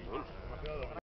Joder.